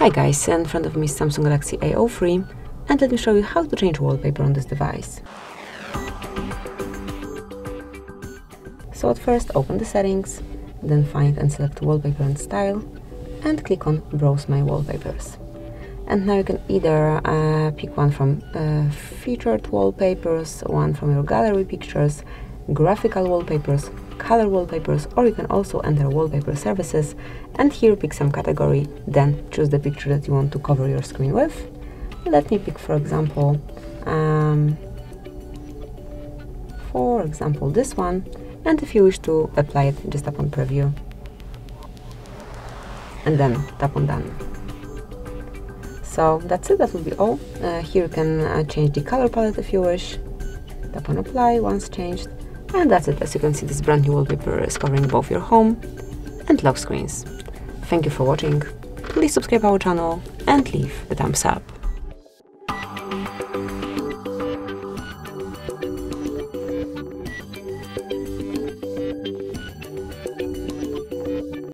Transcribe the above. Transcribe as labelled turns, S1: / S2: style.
S1: Hi guys, in front of me is Samsung Galaxy A03 and let me show you how to change wallpaper on this device. So at first open the settings, then find and select wallpaper and style and click on browse my wallpapers. And now you can either uh, pick one from uh, featured wallpapers, one from your gallery pictures, graphical wallpapers, color wallpapers or you can also enter wallpaper services. And here pick some category then choose the picture that you want to cover your screen with. Let me pick for example um, for example this one. And if you wish to apply it just tap on preview. And then tap on done. So that's it. That will be all. Uh, here you can uh, change the color palette if you wish. Tap on apply once changed and that's it, as you can see this brand new wallpaper is covering both your home and lock screens. Thank you for watching, please subscribe our channel and leave a thumbs up.